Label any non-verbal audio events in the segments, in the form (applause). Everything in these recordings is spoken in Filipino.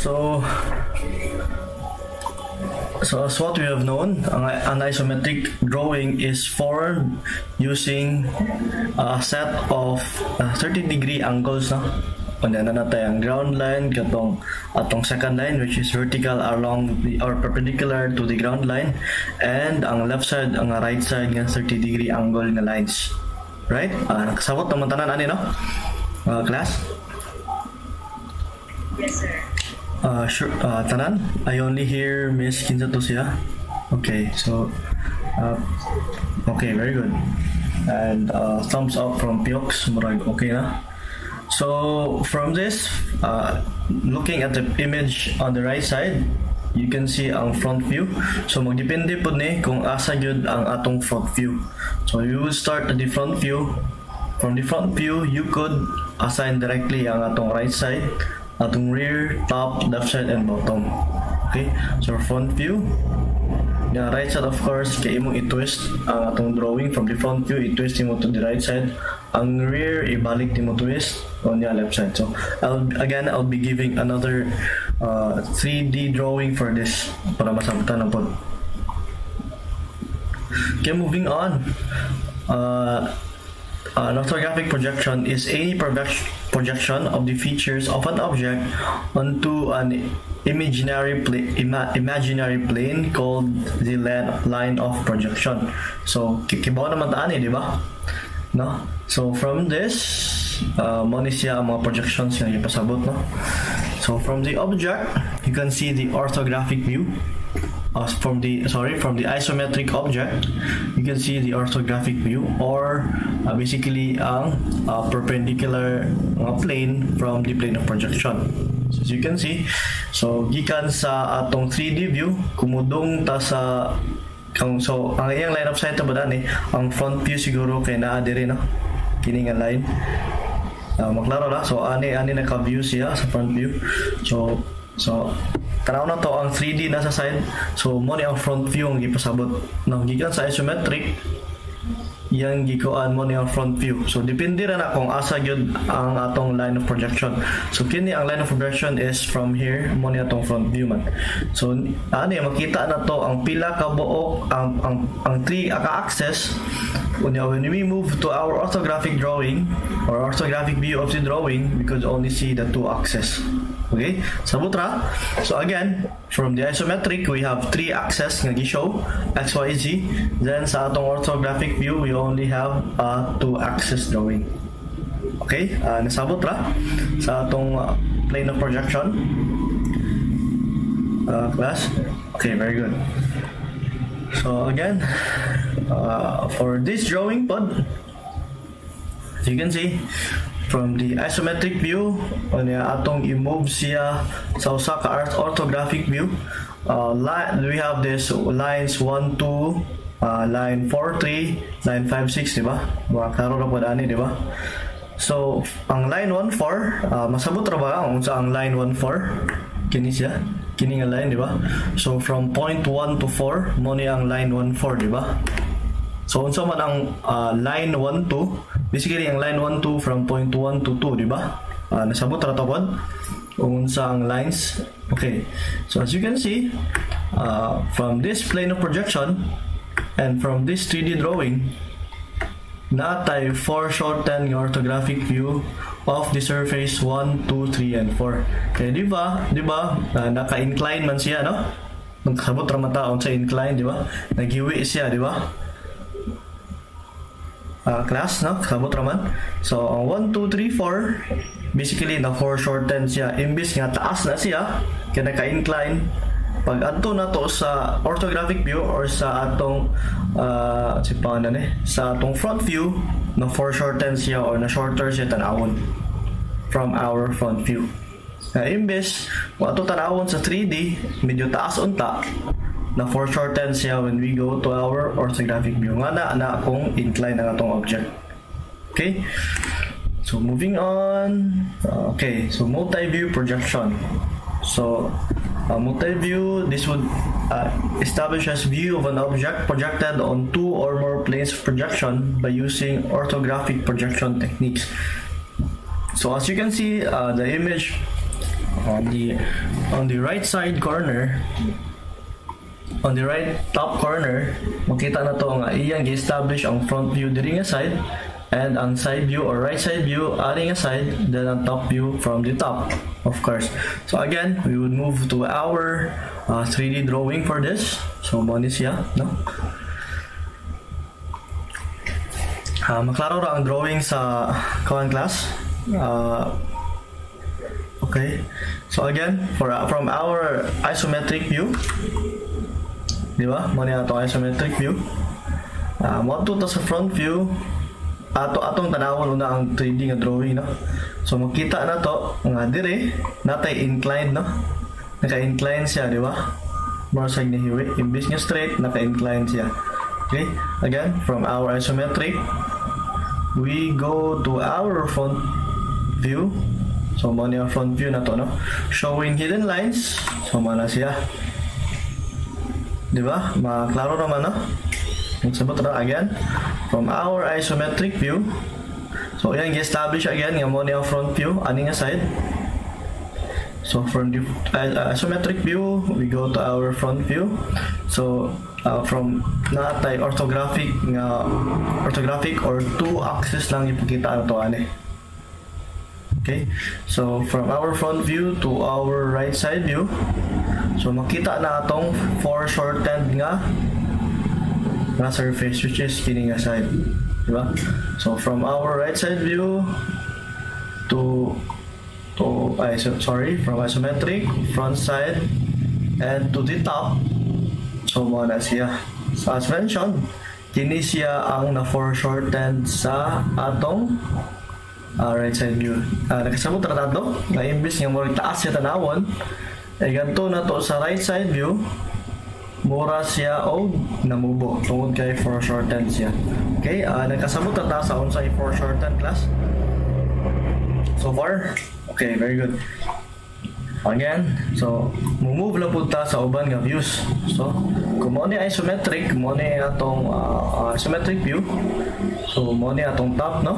So, so as what we have known, an, isometric drawing is formed using a set of uh, 30 degree angles na. Kunya na natin ang ground line katong atong second line which is vertical along the or perpendicular to the ground line and ang left side ang right side nga 30 degree angle nga lines. Right? Uh, nakasabot naman tanan ani no? Uh, class? Yes, sir. Uh, sure. Uh, tanan? I only hear Miss Kinsa to siya. Okay, so uh, okay, very good. And uh, thumbs up from Piox, murag okay na. So from this, uh, looking at the image on the right side, you can see ang front view. So magdepende po ni kung asa yun ang atong front view. So you will start at the front view. From the front view, you could assign directly ang atong right side, atong rear, top, left side, and bottom. Okay, so front view, the right side of course kay imong i-twist ang atong drawing from the front view i-twist mo to the right side. Ang rear ibalik mo twist on the left side. So I'll, again I'll be giving another uh, 3D drawing for this para masabtan na po. Okay moving on. Uh, an orthographic projection is any project- projection of the features of an object onto an imaginary pla- ima- imaginary plane called the line of projection. So, kikibaw naman taan eh, di ba? No? So, from this, uh, mo siya ang mga projections nga ipasabot, no? So, from the object, you can see the orthographic view uh, from the sorry from the isometric object you can see the orthographic view or uh, basically ang uh, perpendicular uh, plane from the plane of projection. So as you can see so gikan sa atong 3D view kumudong ta sa kung so ang iyang line of sight ba dani ang front view siguro kay naa diri no? Kini nga line. Uh, maklaro na. So ani ani naka view siya sa front view. So so tanaw na to ang 3D nasa side. So mo ni ang front view ang gipasabot no gikan sa isometric. Yang gikuan mo ni ang front view. So depende ra na kung asa gyud ang atong line of projection. So kini ang line of projection is from here mo ni atong front view man. So ani makita na to ang pila ka buok ang ang ang three ka axis Unya, when we move to our orthographic drawing or orthographic view of the drawing, we could only see the two axes. Okay? Sabot ra. So again, from the isometric, we have three axes nga gi-show, x, y, z. Then sa atong orthographic view, we only have a two axis drawing. Okay? Uh, nasabot ra sa atong uh, plane of projection. Uh, class? Okay, very good. So again, uh, for this drawing pod, you can see, from the isometric view, unya atong i-move siya sa usa ka orthographic view. Uh, we have this lines 1, 2, uh, line 4, 3, line 5, 6, di ba? Mga klaro na po ani, di ba? So, ang line 1, 4, uh, masabot ra ba kung sa ang line 1, 4? Kini siya? Kini nga line, di ba? So, from point 1 to 4, mo ni ang line 1, 4, di ba? So, unsa man ang uh, line 1, 2, basically ang line 1, 2 from point 1 to 2, di ba? Uh, nasabot ra to pod? Unsa ang lines? Okay. So, as you can see, uh, from this plane of projection and from this 3D drawing, natay foreshorten yung orthographic view of the surface 1, 2, 3, and 4. Kaya di ba, di ba, uh, naka-incline man siya, no? Nagkabot ra man taon sa incline, di ba? Naghiwi siya, di ba? Uh, class, no? Kabot raman. So, ang 1, 2, 3, 4, basically, na foreshorten siya. Imbis nga taas na siya, kaya naka-incline, pag adto na to sa orthographic view or sa atong uh, pangalan eh, sa atong front view na foreshorten siya or na shorter siya tanawon from our front view. Na imbes, kung ato tanawon sa 3D, medyo taas unta, na foreshorten siya when we go to our orthographic view. Nga na, na kung incline ang atong object. Okay? So, moving on. Okay, so multi-view projection. So, Uh, multi-view, this would uh, establish as view of an object projected on two or more planes of projection by using orthographic projection techniques. So as you can see, uh, the image on the on the right side corner on the right top corner makita na to nga iyang gi-establish ang front view diri nga side and ang side view or right side view ari nga side then ang top view from the top of course. So again we would move to our uh, 3D drawing for this. So mo ni siya no? Uh, maklaro ra ang drawing sa kawan class. Uh, okay. So again for uh, from our isometric view di ba mo ni ato isometric view. Uh, mo to sa front view. Ato atong tanawon una ang 3D nga drawing no? So makita na to nga dire natay inclined no? Naka-incline siya di ba more sa hiwi. Imbis nga straight naka-incline siya. Okay? Again from our isometric we go to our front view. So, mo yung front view na to, no? Showing hidden lines. So, mo na siya. Di ba? Maklaro naman, no? Magsabot na again. From our isometric view. So, yan, i-establish again nga mo yung front view. Ani nga side. So, from the uh, isometric view, we go to our front view. So, uh, from natay orthographic nga orthographic or two axis lang ipakita na to ani. Okay? So, from our front view to our right side view, so makita na atong foreshortened nga nga surface which is kini nga side. Diba? So, from our right side view to to ay, so, sorry, from isometric, front side, and to the top, so mo na siya. So, as mentioned, kini siya ang na-foreshortened sa atong uh, right side view. Uh, nakasabot na nato, na imbis nga mo taas siya tanawon, ay ganito na to sa right side view, mura siya o namubo tungod kay foreshortened siya. Okay, uh, nagkasabot na ta sa unsay foreshortened class. So far, okay, very good. Again, so, move lang po ta sa uban nga views. So, kung mo ni isometric, mo ni atong uh, isometric view. So, mo ni atong top, no?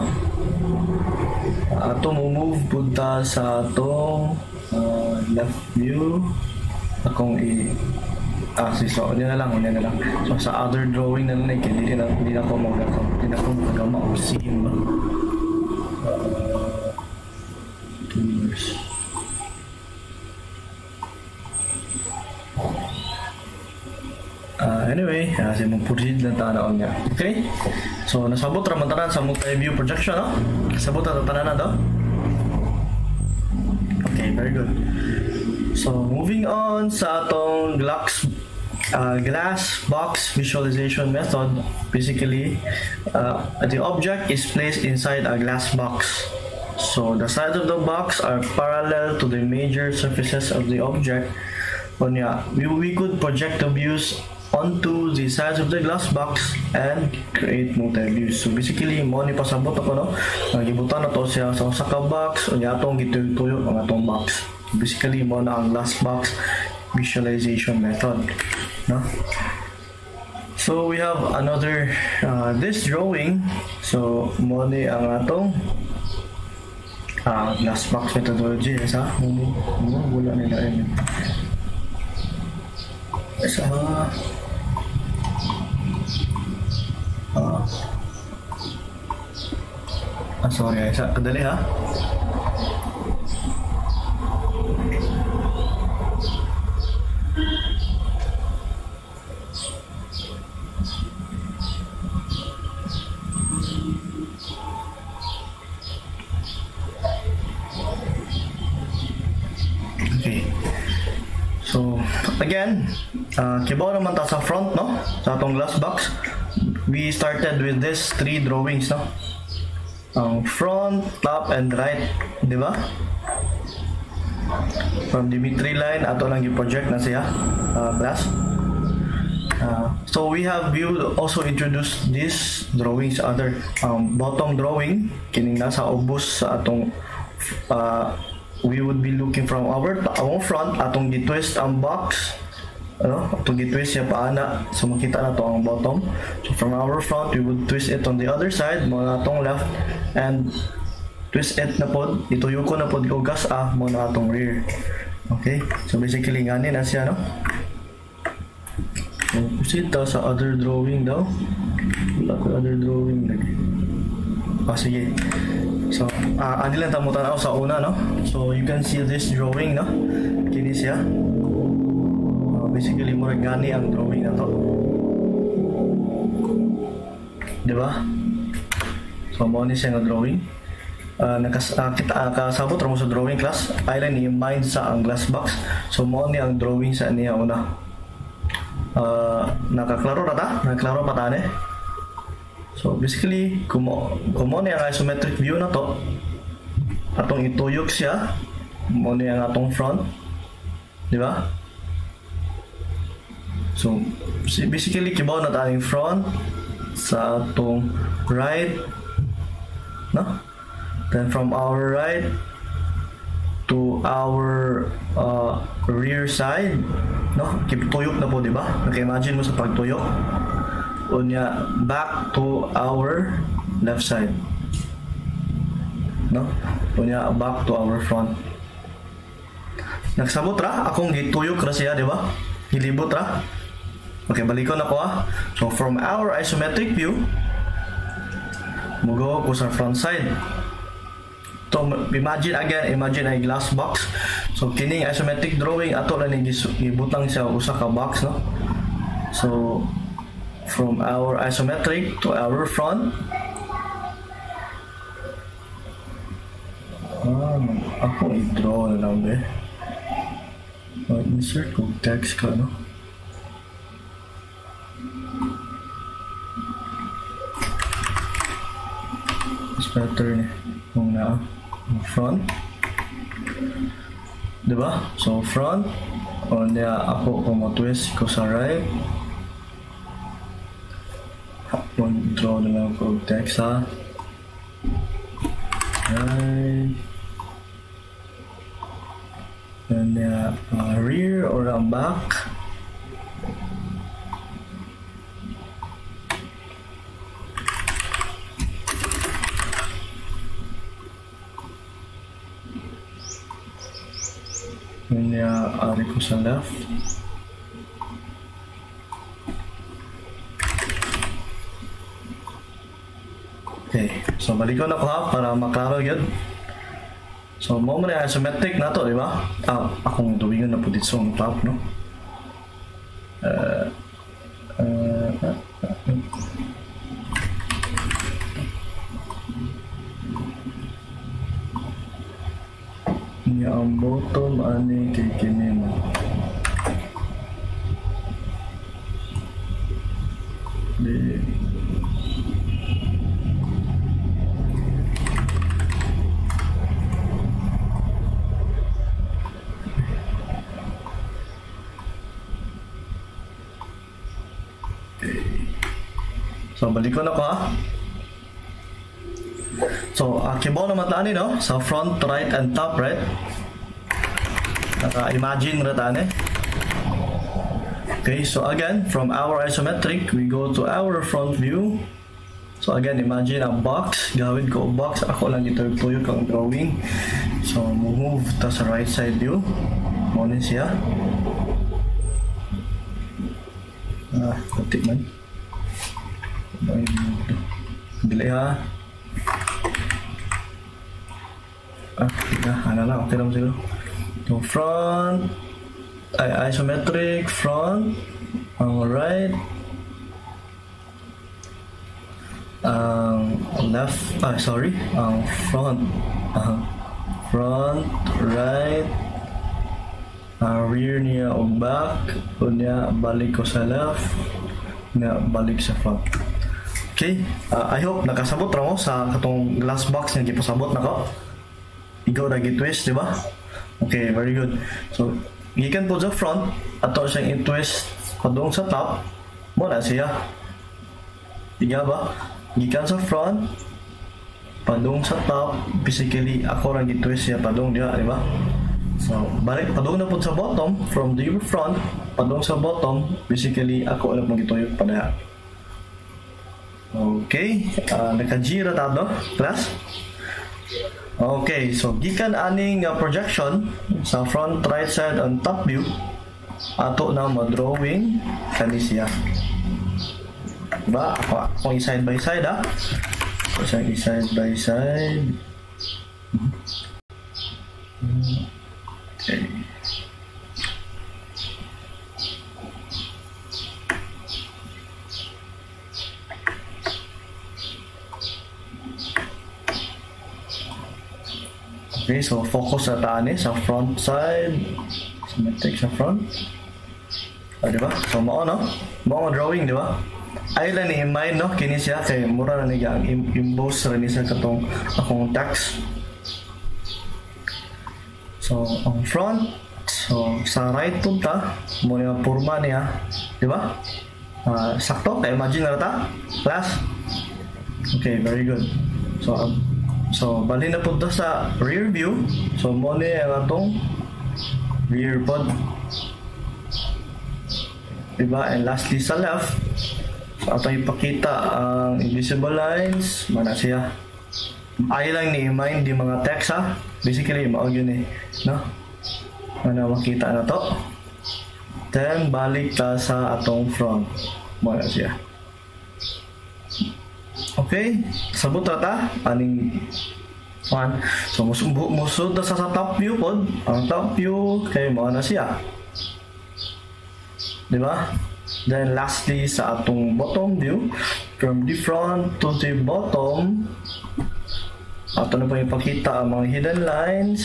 Ato mo move punta sa atong uh, left view. Akong i Ah, si so, yun na lang, yun na lang. So, sa other drawing na lang, hindi na, hindi na ko magagawa. Hindi na ko magagawa o sim? Uh, two years. Uh, anyway, uh, si mong proceed lang tanaon niya. Okay? So, nasabot raman tanan sa multi-view projection, no? Nasabot na tanan na to? Okay, very good. So, moving on sa atong glass, uh, glass box visualization method, basically, uh, the object is placed inside a glass box. So, the sides of the box are parallel to the major surfaces of the object. Yeah, we, we could project the views onto the sides of the glass box and create multi-views. So basically, mo ni pasabot ako no. Nagibutan na to siya sa usa box o atong gituyo ang atong box. Basically, mo na ang glass box visualization method, no? So we have another uh, this drawing. So mo ni ang atong uh, glass box methodology sa mo wala nila yun. Sa Ah. ah, sorry. Isa, kadali ha. So, again, uh, kibaw naman ta sa front, no? Sa atong glass box. We started with this three drawings, no? Ang front, top, and right. Di ba? From Dimitri line, ato lang yung project na siya, uh, class. Uh, so we have you also introduced these drawings other um, bottom drawing kining nasa ubos sa atong uh, we would be looking from our our front atong gitwist ang box ano? Atong gitwist siya paana. So makita na to ang bottom. So from our front we would twist it on the other side. Mo na atong left. And twist it na pod. Ituyo ko na pod. Ko gas ah mo na atong rear. Okay? So basically ngani na siya no? So proceed ta sa other drawing daw. Wala ko other drawing. Lagi ah sige. So, uh, ano lang tamo tanaw sa una, no? So, you can see this drawing, no? Kini siya. Basically, mo gani ang drawing na to. Di ba? So, mo ni siya drawing. Uh, nakas, uh, kita, uh, kasabot mo sa drawing class. Island ni mind sa ang glass box. So, mo ni ang drawing sa niya una. Uh, nakaklaro na ta? Nakaklaro pa ta, ne? So basically, kumo kumo ni ang isometric view na to. Atong ituyok siya mo ni ang atong front. Di ba? So basically kibaw na tayong front sa atong right no? Then from our right to our uh, rear side no? Tuyok na po, di ba? Naka-imagine mo sa pagtuyok unya back to our left side no unya back to our front nagsabot ra akong gituyok ra siya di ba gilibot ra okay balikon ako ah so from our isometric view mugo ko sa front side to imagine again imagine a glass box so kining isometric drawing ato na ni gibutang siya usa ka box no so from our isometric to our front. Ah, ako i-draw na lang eh. Mag-insert kong text ka, no? Mas better ni kung na front. Diba? So, front. O niya ako twist ko sa right. Mag-draw na lang ko text ha. Right. And uh, rear or back. And uh, ari ko sa left. Okay, so balik ko na ha para maklaro yun. So, mo mo na isometric na to, di ba? Ah, akong duwingan na po dito sa top, no? Uh, uh, uh, uh, Niya ang bottom ani kay kini mo. Di So, balik ko na ko ha. So, uh, kibaw naman tani no? Sa front, right, and top, right? Naka-imagine na tani. Okay, so again, from our isometric, we go to our front view. So again, imagine a box. Gawin ko box. Ako lang ito tuyok ang drawing. So, move ta sa right side view. Muna siya. Ah, kunti man. Dili ha. Ah, na, ano lang, okay lang siguro. So, front, ay, isometric, front, ang right, ang left, ah, sorry, ang front, uh, front, right, ang rear niya o back, o niya balik ko sa left, niya balik sa front. Okay, uh, I hope nakasabot ra mo sa katong glass box nga gipasabot nako. Ikaw na gitwist, di ba? Okay, very good. So, gikan po sa front, ato siyang i-twist padung sa top, mo na siya. Tiga ba? Gikan sa front, padung sa top basically ako ra gitwist siya padung diha di ba so balik padung na pud sa bottom from the front padung sa bottom basically ako lang mo gituyok pa diha okay uh, nakajira ta do class Okay, so gikan aning uh, projection sa front right side on top view ato na mo-drawing kani siya. Diba? Ako, ako side by side ha. So, side by side. Okay, so focus sa tani sa front side. Symmetric sa front. Ah, di ba? So, mao no? Mao drawing, di ba? Ay lang ni mind no kini siya kay mura na niya ang imbos ra ni sa katong akong tax. So, ang front So, sa right punta, mo yung purma niya, di ba? Uh, sakto, kaya imagine na ta? Class? Okay, very good. So, um, So, bali na punta sa rear view. So, mo ni ang atong rear pod. Diba? And lastly sa left, so ato ipakita ang invisible lines. Mana siya. Ay lang ni mind di mga text ha. Basically, mao yun eh. No? Mana makita na to. Then, balik ta sa atong front. Mana siya. Okay, sabot ta aning one. So musud musud sa sa top view pod. Ang top view kay mo na siya. Di ba? Then lastly sa atong bottom view from the front to the bottom ato na po ipakita ang mga hidden lines.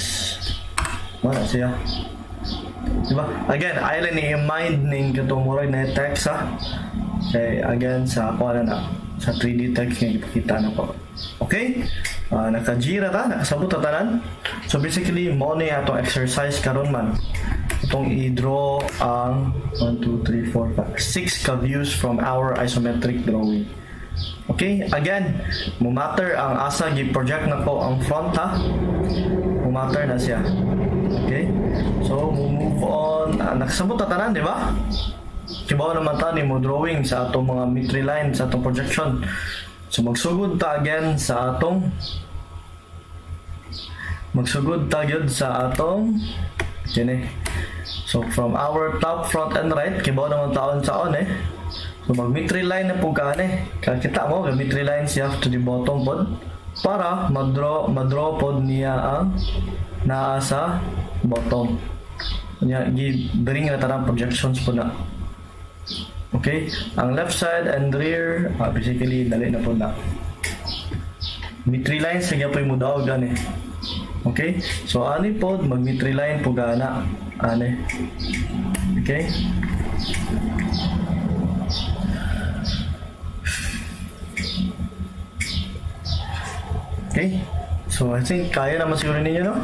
Wala siya. Diba? Again, island ni mind ning katong murag na text ha. Okay, again sa ako na na sa 3D text nga ipakita na po. Okay? Uh, nakajira ta, nakasabot ta tanan. So basically, mo ni ato exercise karon man. Itong i-draw ang 1, 2, 3, 4, 5, 6 ka views from our isometric drawing. Okay? Again, mumatter ang asa gi-project na ko ang front ha. Mumatter na siya. Okay? So, move on. Uh, nakasabot ta tanan, di ba? Kibaw naman ta ni mo drawing sa atong mga metri line sa atong projection. So magsugod ta again sa atong magsugod ta gyud sa atong kini. So from our top, front and right, kibaw naman taon sa on eh. So mag metri line na po ka eh. Kita mo, metri line siya to the bottom pod para madraw madraw pod niya ang naa sa bottom. Nya gi bring na tanang projections po na. Okay? Ang left side and rear, uh, basically, dali na po na. May three lines, sige po yung mudaw gani. Okay? So, ani po, mag may three line po gana. Ani. Okay? Okay? So, I think kaya naman siguro ninyo, no?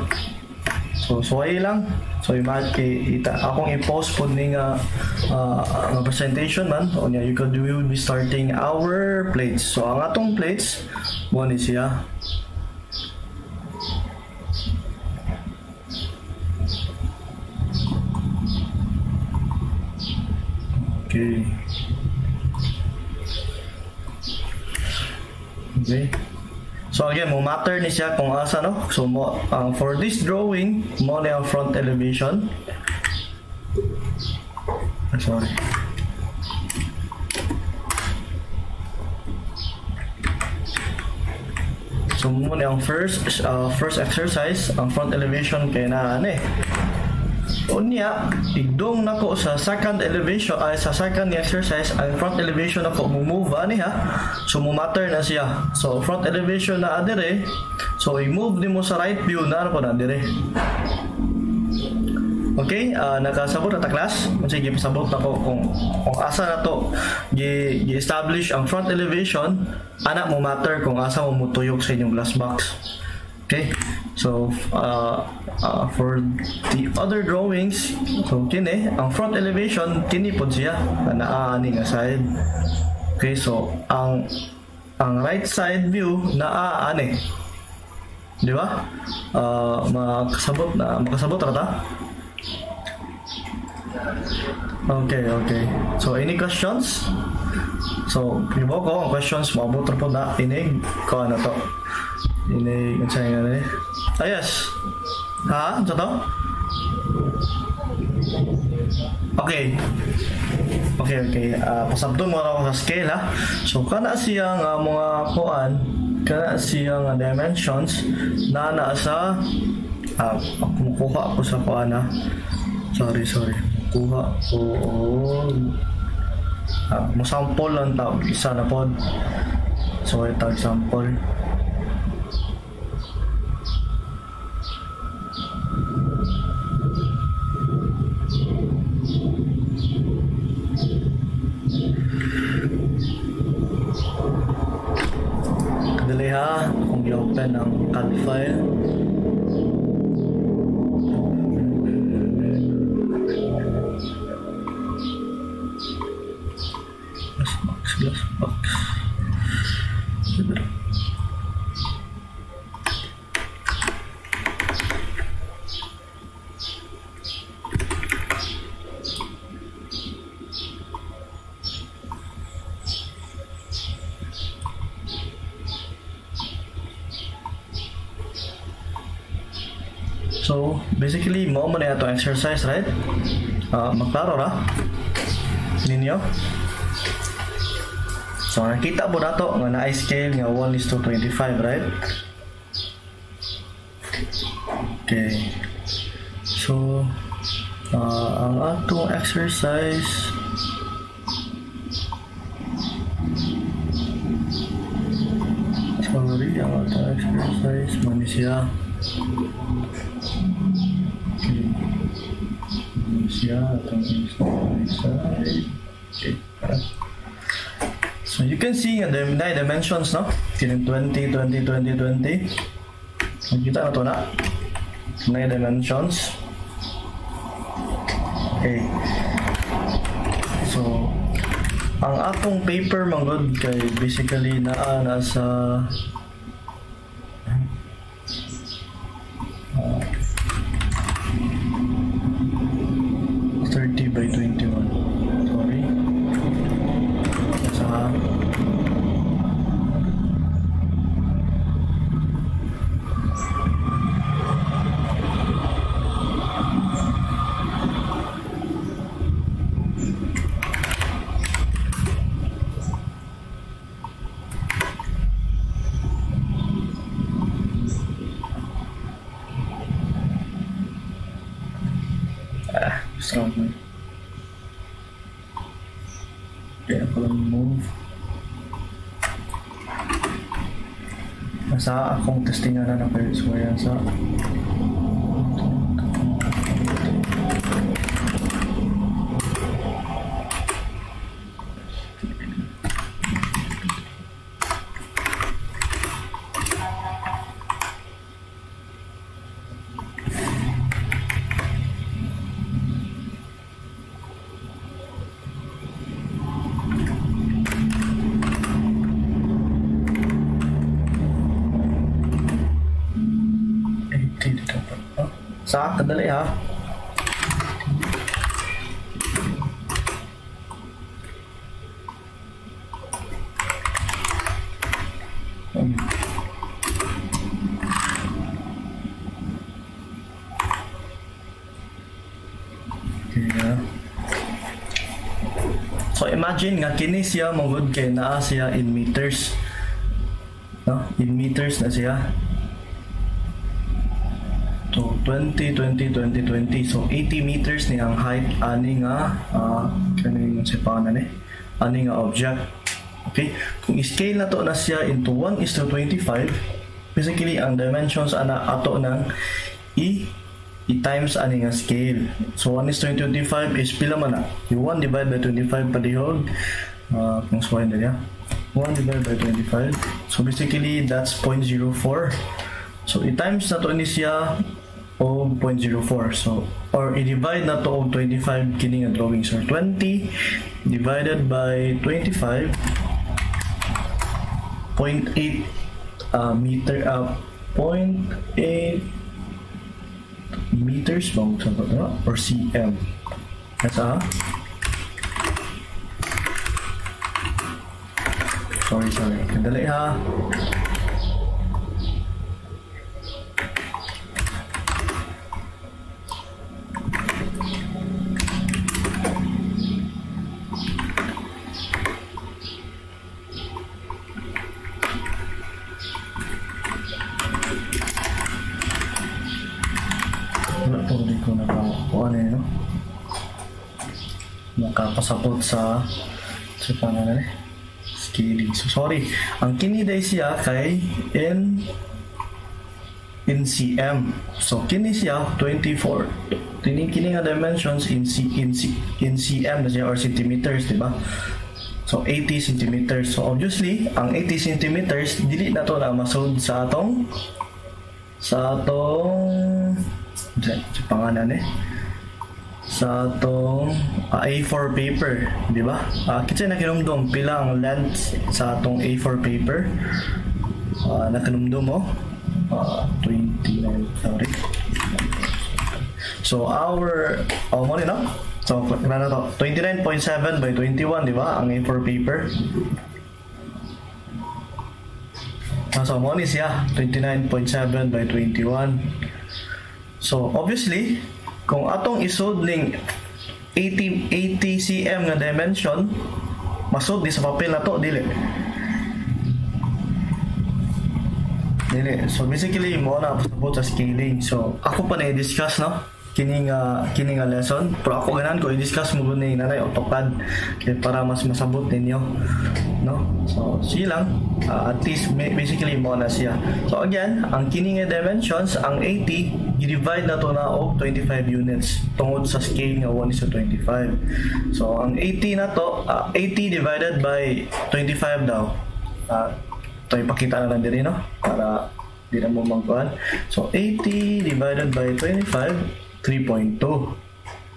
So, suway lang. So, imagine, ita, akong i-post po ning uh, uh, presentation man. O niya, you could we will be starting our plates. So, ang atong plates, mo ni siya. Okay. Okay. So again, mo matter ni siya kung asa no. So mo um, for this drawing, mo na ang front elevation. Ah, sorry. So mo na ang first uh, first exercise, ang front elevation kay na ani. Unya, igdong nako sa second elevation ay sa second exercise ang front elevation nako move ani ha. So mo matter na siya. So front elevation na adire. So i-move nimo sa right view na po na adire. Okay, uh, nakasabot na ta class. Sige, pasabot na ko kung, kung asa na to gi-establish ang front elevation, anak mo matter kung asa mo mutuyok sa inyong glass box. Okay, so uh, uh, for the other drawings, so kini, ang front elevation, kini po siya, na naaani nga side. Okay, so ang ang right side view naaani. Di ba? Uh, makasabot na, makasabot ra ta? Okay, okay. So, any questions? So, ibo ko ang questions ra po na inig ko ano to. Inig unsa nga ni? Ah. Ha? To? Okay. Okay, okay. Uh, pasabton mo ako sa scale ha. So, kana siyang uh, mga kuan, kana siyang uh, dimensions na naa sa uh, kumukuha ako sa kuan ha. Sorry, sorry. Kuha ko uh, mo lang ta isa na pod. So, ito example. Exercise, right? Uh, magklaro ra? Ninyo? So, nakita mo na to nga na scale nga 1 is to 25, right? Okay. So, uh, ang atong exercise Sorry, ang atong exercise mani siya. Okay. Exercise. Okay. So you can see the nine dimensions, no? Kining 20, 20, 20, 20. Nakita na to na. Nine dimensions. Okay. So, ang atong paper manggod kay basically naa na sa uh, 30 by 21. Sorry. Sa Ah, strong man. Kaya ko lang move. Nasa akong testingan na ng so yan sa Kadali ha. So imagine nga kini siya mangod kay naa siya in meters. No? In meters na siya. So 20 20 20 20 so 80 meters ni ang height ani nga uh, kani si na ni ani nga object. Okay? Kung i-scale na to na siya into 1 is to 25 basically ang dimensions ana ato nang i i-times ani nga scale. So 1 is to 25 is pila man na? Yung 1 divided by 25 padihog uh, kung swain na niya. 1 divided by 25. So basically that's 0.04. So i-times na to ni siya 0.04. So or i-divide na to og 25 kini nga drawing. So 20 divided by 25 0.8 uh, meter uh, 0.8 meters bang sagot na? Or cm nasa sorry sorry. Kadali ha wala po hindi ko na kung ano yun no? Nakapasapot sa sa pangalan eh. Scaling so sorry. Ang kiniday siya kay in in cm so kini siya 24 kini kini nga dimensions in c in c in cm na siya or centimeters di ba? So 80 centimeters. So obviously ang 80 centimeters dili na to na masud sa atong sa atong sa pangalan eh sa atong ah, A4 paper, di ba? Uh, kitsa na kinumdum pila ang length sa atong A4 paper. Uh, nakinumdum mo. Uh, 29, sorry. So our, oh mo no? So, na to? 29.7 by 21, di ba? Ang A4 paper. Ah, so, mo ni siya. 29.7 by 21. So, obviously, kung atong isod ning 80 80 cm nga dimension masod di sa papel na to dili. Dili. So basically mo na pasabot sa scaling. So ako pa na i-discuss no kini nga kini nga lesson. Pero ako ganan ko i-discuss mo guni nanay AutoCAD kay para mas masabot ninyo no? So sige lang. Uh, at least basically mo na siya. So again ang kini nga dimensions ang 80 i-divide na to na og 25 units tungod sa scale nga 1 is to 25 so ang 80 na to uh, 80 divided by 25 daw. Uh, ito ipakita na lang din no? Para di na mo magkuhan so 80 divided by 25 3.2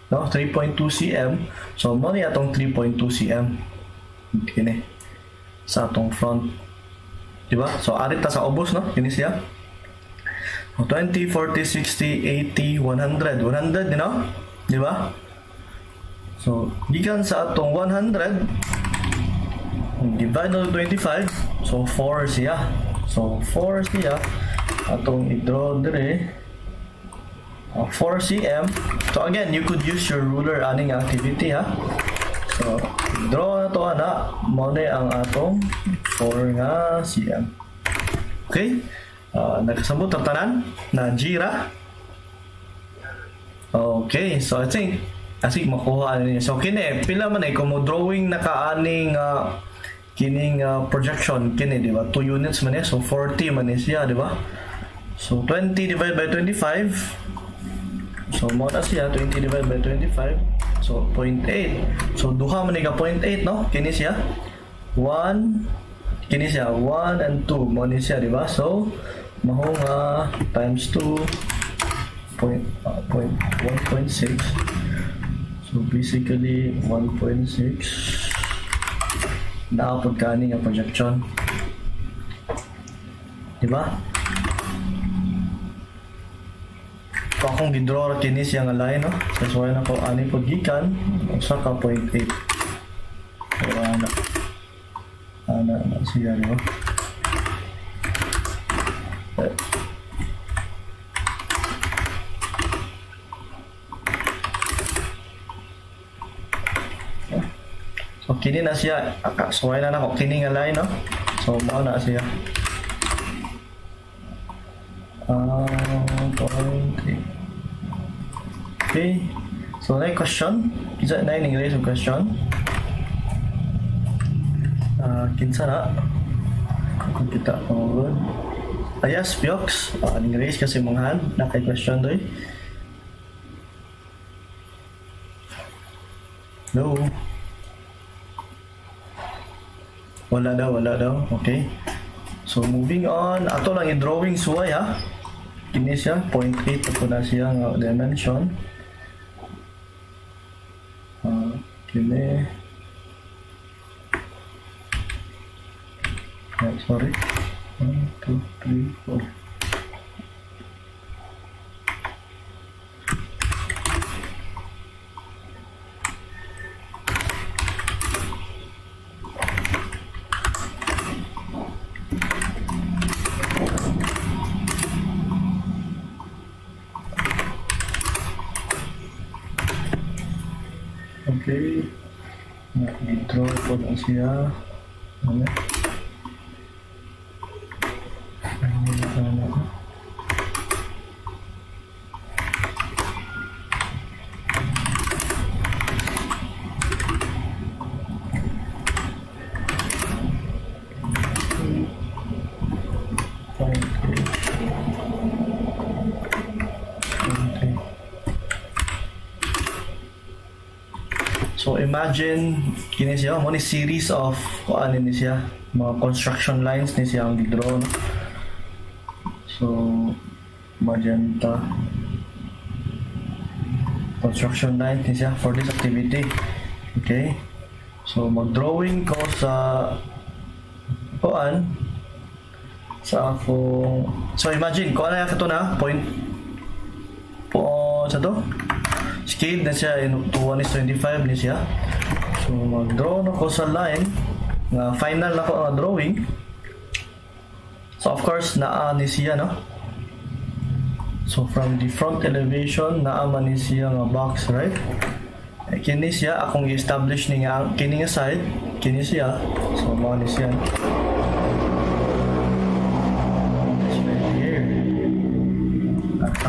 no 3.2 cm so mo ni atong 3.2 cm kini sa atong front. Di ba so arit ta sa ubos no? Kini siya. 20 40 60 80 100 100 you di ba so gikan sa atong 100 divide na 25 so 4 siya. So 4 siya. Atong i-draw dire 4 cm so again you could use your ruler aning activity ha? So draw na to ana. Mo ang atong 4 nga cm okay? Uh, nagkasabot ang tanan na jira. Okay so I think think makuha niya. So kini pila man ay kung mo drawing nakaaning uh, kining uh, projection kini di ba? 2 units man eh. So 40 man eh siya di ba? So 20 divided by 25 So, mo na siya, 20 divided by 25. So, 0.8. So, duha man ka 0.8, no? Kini siya. 1, kini siya, 1 and 2. Mo ni siya, di ba? So, maho nga times 2, point, uh, point, 1.6. So, basically, 1.6. Naapod ka nga projection. Di ba? So akong gidraw ra kini siya nga line no. So wala na ko ani pud gikan usa ka 0.8. So ana ana na siya no. So kini na siya so wala na ko kini nga line no. So mao na siya. Ah, uh, Okay. So, next question. Is that nine English question? Uh, kinsa na? Kung kita pangulod. Ah, yes, Piox. Uh, English kasi mga hand. Na kay question doy. No. Wala daw, wala daw. Okay. So, moving on. Ato lang i-drawing suway ha. Kini siya. 0.8 ako na siya dimension. sini sorry. 1 2 3 4 Ok. Filtro por. Vale. Imagine kini siya mo ni series of kuan ni siya mga construction lines ni siya ang gidraw. So magenta construction line ni siya for this activity. Okay? So mag-drawing ko sa kuan sa akong so imagine ko ano kato na point po sa to scale na siya in to 1 is 25 ni siya so mag-draw na ko sa line nga final na ko ang drawing. So of course naa ni siya no? So from the front elevation naa man ni siya nga box right? Eh, kini siya akong i-establish ni nga kini nga side kini siya. So mao ni siya right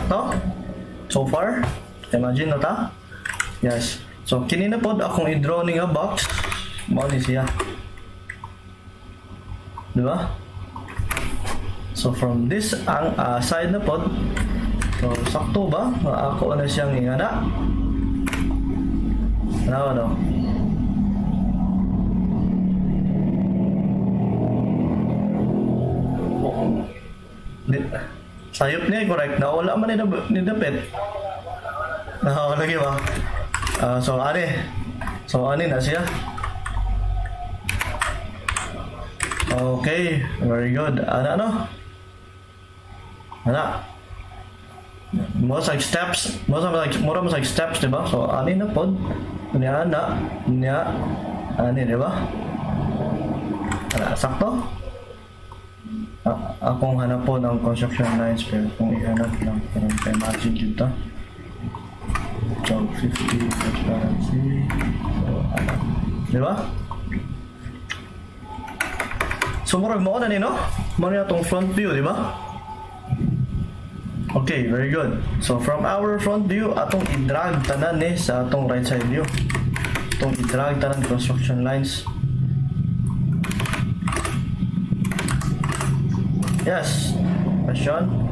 Ah, so far imagine na ta? Yes so kini na pod akong i-draw ni box. Mao siya. Di ba? So from this ang ah, side na pod so sakto ba? Ako na siyang ingana. Ano ano? Sayop niya correct. Na wala man ni dap- ni dapit. Na lagi ba Ah, so ani so ani na siya. Okay very good. Ano ano? Ano most like steps. Most of like more of like steps diba so ani na pod. Niya na. Niya ani diba ano sakto? A- akong hanap po ng construction lines pero kung ihanap lang parang kay imagine dito so 50 transparency so ano di ba? So murag mo na ni no mo na front view di ba? Okay very good. So from our front view atong i-drag tanan ni sa atong right side view. Itong i-drag tanan construction lines. Yes. Question?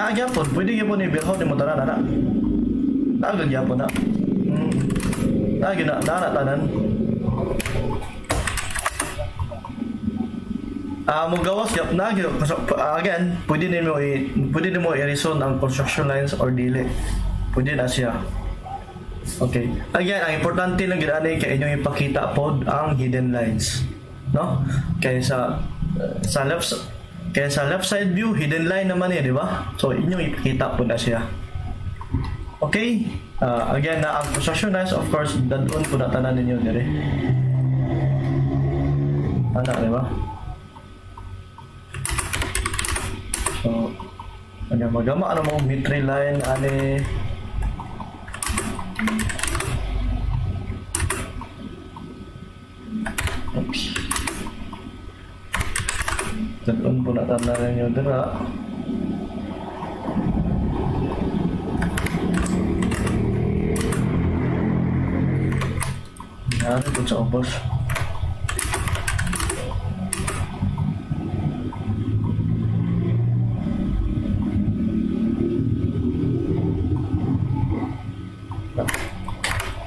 Naagyapon, pwede gyapon ni Bilhaw ni mo tanan ana. Naagad gyapon na. Hmm. Na, nana tanan. Ah, mo gawas gyap na gyud again, pwede nimo i pwede nimo i-reason ang construction lines or dili. Pwede na siya. Okay. Again, ang importante lang gid ani kay inyong ipakita pod ang hidden lines. No? Kay sa left kaya sa left side view, hidden line naman eh, di ba? So, inyong ipakita po na siya. Okay? Ah, again, na ang construction lines, of course, dadun po na tanan ninyo dire. Ana, di ba? So, ano, magama ano mo, mitri line, ani, Doon po na tanda ninyo dira. Nangyari po sa ubos.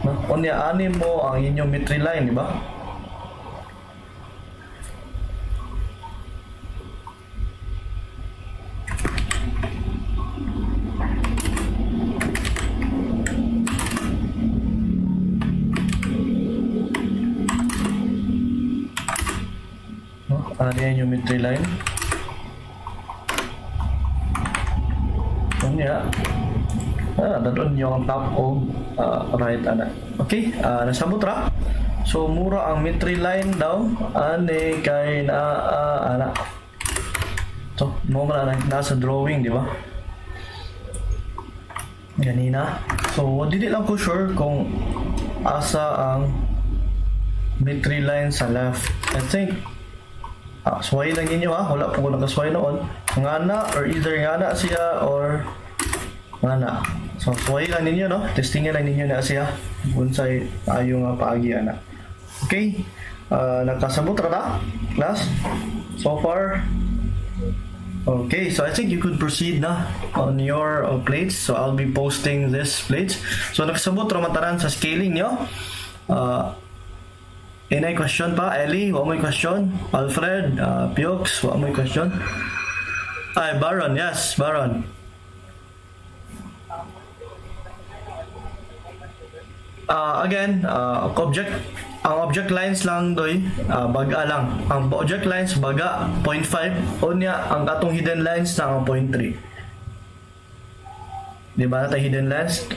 Na, unya ani mo ang inyong metri line, di ba? Metri line? Ano ya? Ah, dadon yung top of ah, right ana. Okay, ah, nasabot ra. So mura ang metri line daw ani kay na ah, ana. So, mo na nasa drawing, di ba? ganina. So, dili lang ko sure kung asa ang mid-tree line sa left. I think ah, sway lang ninyo ha. Wala po ko nakasway noon. Ngana or either ngana siya or ngana. So, sway lang ninyo no. Testingan lang ninyo na siya. Unsay ayo nga paagi ana. Okay? Uh, nagkasabot ra ta? Class? So far, Okay, so I think you could proceed na on your uh, plates. So I'll be posting this plates. So nagsabot ramataran sa scaling nyo. Uh, any question pa? Ellie, wa mo question? Alfred, uh, Piox, wa mo question? Ay, Baron, yes, Baron. Uh, again, uh, object ang object lines lang doy uh, baga lang ang object lines baga 0.5 o niya ang atong hidden lines na ang 0.3 di ba natin hidden lines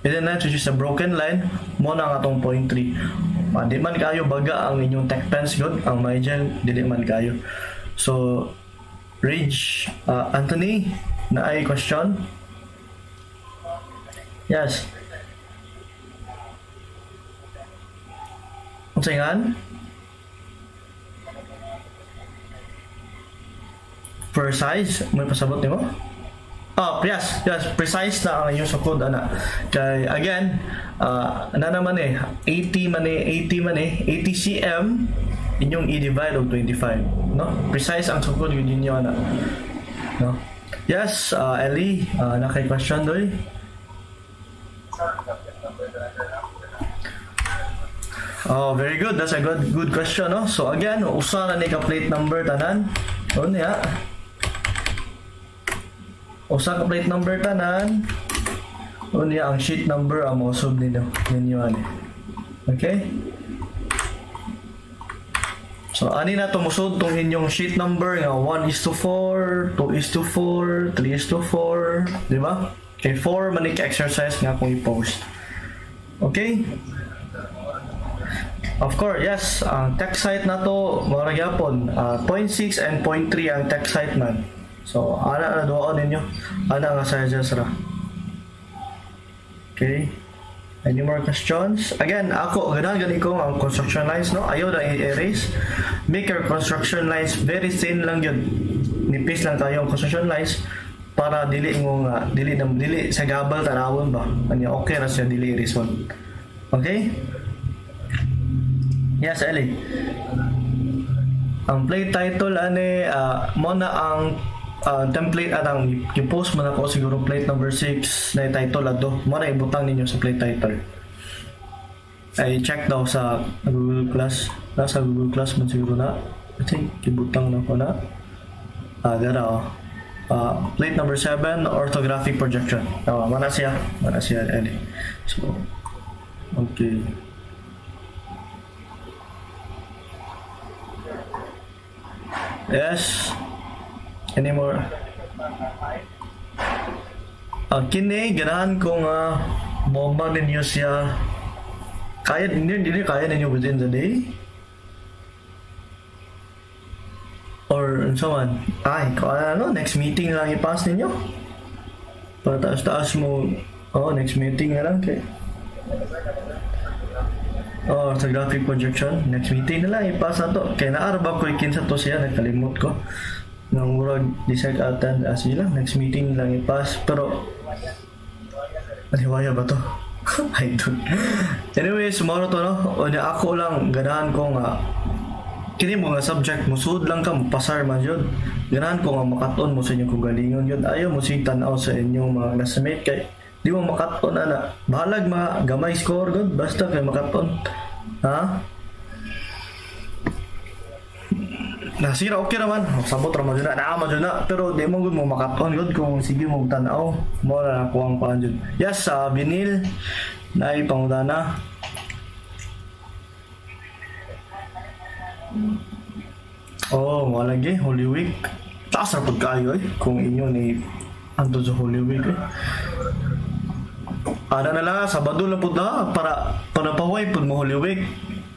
hidden lines which is a broken line mo na ang atong 0.3 uh, di man kayo baga ang inyong tech pens good ang margin dili man kayo so Rage uh, Anthony na ay question yes Unsaingan? Precise? May pasabot nimo? Oh, yes, yes, precise na ang inyong sukod ana. Kay again, uh, ana naman eh 80 man eh 80 man eh 80 cm inyong i-divide og 25, no? Precise ang sukod yun ninyo ana. No? Yes, uh, Ellie, uh, na kay question doy. Oh, very good. That's a good good question, no? So again, usa na ni ka plate number tanan. Ano ya? Usa ka plate number tanan. Niya ang sheet number ang mosub ninyo. Ninyo ani. Okay? So, ani na tumusod tong inyong sheet number nga 1 is to 4, 2 is to 4, 3 is to 4, di ba? Okay, 4 manik exercise nga kung i-post. Okay? Of course, yes. Ang tech site na to, mga gyapon, uh, 0.6 and 0.3 ang tech site man. So, ana na doon ninyo. Ana nga sizes ra. Okay. Any more questions? Again, ako, ganahan gani ko ang construction lines, no? Ayaw na i-erase. Make your construction lines very thin lang yun. Nipis lang tayo ang construction lines para dili mo nga, dili, na, dili sa gabal tanawon ba? Ano okay ra siya, dili erase one. Okay? Yes, Ellie. Ang play title ane uh, mo na ang uh, template anang yung post mo na ko siguro plate number 6 na title ato. Mo na ibutang ninyo sa play title. Ay check daw sa Google Class. Nasa Google Class man siguro na. I think ibutang na ko na. Ah, dara oh. Uh, plate number 7 orthographic projection. Oh, mana siya? Mana siya Ellie. So okay. Yes. Any more? Ang kini ganahan ko nga bomba ninyo siya kaya ninyo hindi kaya ninyo within the day or so on ay ano next meeting lang i-pass ninyo para taas-taas mo oh next meeting na lang kay Oh, sa graphic projection. Next meeting na lang, ipasa to. Kaya naaraba ko ikin sa to siya, nagkalimot ko. Nang murag, siya ka-attend as sila. Next meeting lang ipas. Pero, maniwaya ba to? (laughs) I don't. Anyway, tomorrow to, no? O ako lang, ganahan ko nga, kini mo nga subject mo sud lang ka pasar man yun ganahan ko nga makaton mo sa inyong kugalingon yun ayaw mo sig tan-aw sa inyong mga classmate kay di mo makaton ana bahalag mga gamay score god basta kay makaton ha nasira okay naman. Sabot ra man na naama dyan na pero di mo gud mo makaton gud kung sige mo tan-aw. Mo na ako ang paan dyan. Yes sa uh, vinil na ipangutana Oh, wala lagi Holy Week. Taas ra pud kaayo eh. Kung inyo ni anto sa Holy Week eh. Ana na lang Sabado na pud na para para pahuway pud mo Holy Week.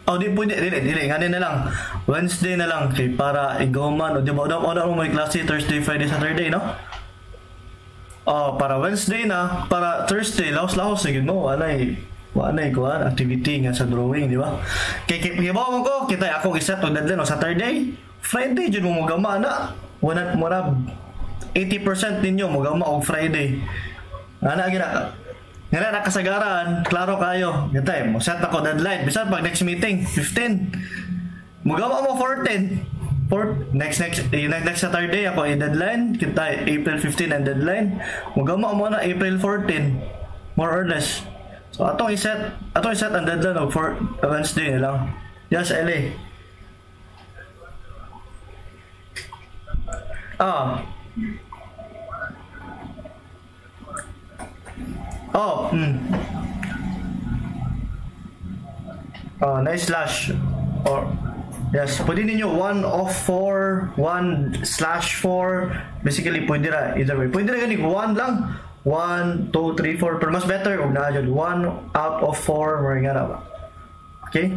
Oh, di pwede, dili, dili, nganin na lang. Wednesday na lang, kay para igaman, o di ba, o mo may klase Thursday, Friday, Saturday, no? Oh, para Wednesday na, para Thursday, laos-laos sige mo, anay anay ko activity nga sa drawing, di ba? Kay kay kay mo ko, kita ako isa to deadline no Saturday, Friday jud mo gama na. Wala mo 80% ninyo mo gama og Friday. Ana gina nga na nakasagaran, klaro kayo. Gantay, mo set ako deadline. Bisan pag next meeting, 15. Mugawa mo 14 for next next eh, next Saturday ako ay deadline. Kita April 15 ang deadline. Magama mo na April 14 more or less. So atong iset atong iset ang deadline of for Wednesday na lang yes LA ah oh hmm oh nice slash or Yes, pwede ninyo 1 of 4, 1 slash 4. Basically, pwede ra either way. Pwede ra ganig 1 lang. 1, 2, 3, 4. Pero mas better kung na 1 out of 4. Mga nga ba. Okay?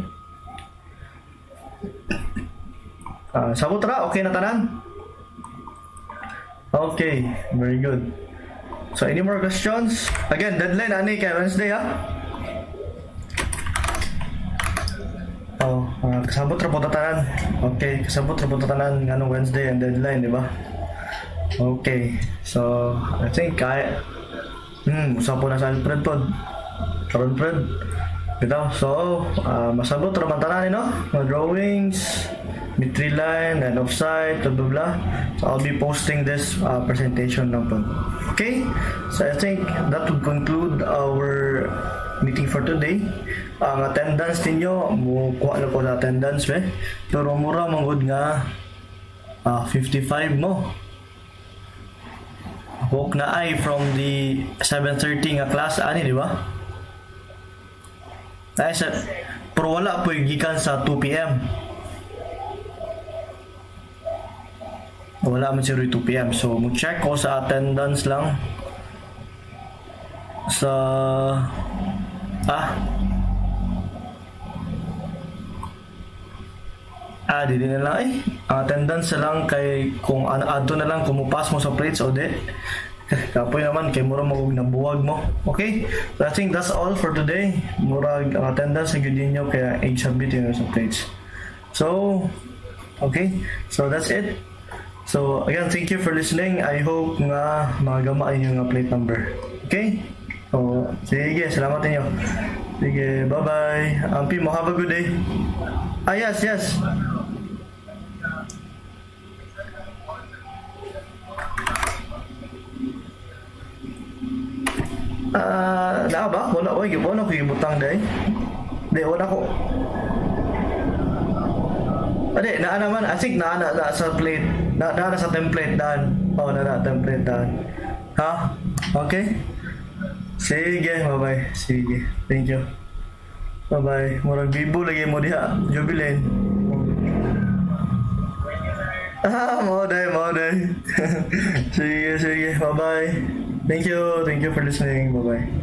Uh, sabot ra, okay na tanan? Okay, very good. So, any more questions? Again, deadline ani kay Wednesday ha? Oh, uh, kasabot ra po tatanan. Okay, kasabot ra po tatanan ngano Wednesday ang deadline, di ba? Okay. So, I think kaya Hmm, usa po na sa Alfred pod. Karon Fred. Bitaw. So, uh, masabot ra man tanan no? Mga drawings, tree line, and offside, blah blah blah. So, I'll be posting this uh, presentation na po. Okay? So, I think that would conclude our meeting for today. Ang attendance ninyo, mo kuha na ko na attendance be. Pero mura mangod nga uh, 55 mo. Walk na ay from the 7.30 nga class ani, di ba? Ay, sa, pero wala po gikan sa 2 p.m. Wala man si 2 p.m. So, mo check ko sa attendance lang sa Ah. Ah, di na lang eh. Attendance na lang kay kung ano adto na lang kumupas mo sa plates o di. (laughs) Kapoy naman kay mura magug na buwag mo. Okay? So I think that's all for today. Mura ang attendance gyud ninyo kaya age yun sa plates. So, okay. So that's it. So again, thank you for listening. I hope nga magama inyo nga plate number. Okay? Oh, sige, salamat ninyo. Sige, bye-bye. Ampi mo, have a good day. Ah, yes, yes. Ah, uh, ba? Wala ko, wala ko ibutang day. Di, wala ko. Ade, naa naman, think naa na, na sa plate. Na, na, na sa template dan. Oh, na na template dan. Ha? Okay? Sige, bye-bye. Sige, thank you. Bye-bye. Murag bibo lagi mo diha. Jubileen. Ah, mo day, mo day. sige, sige. Bye-bye. Thank you. Thank you for listening. Bye-bye.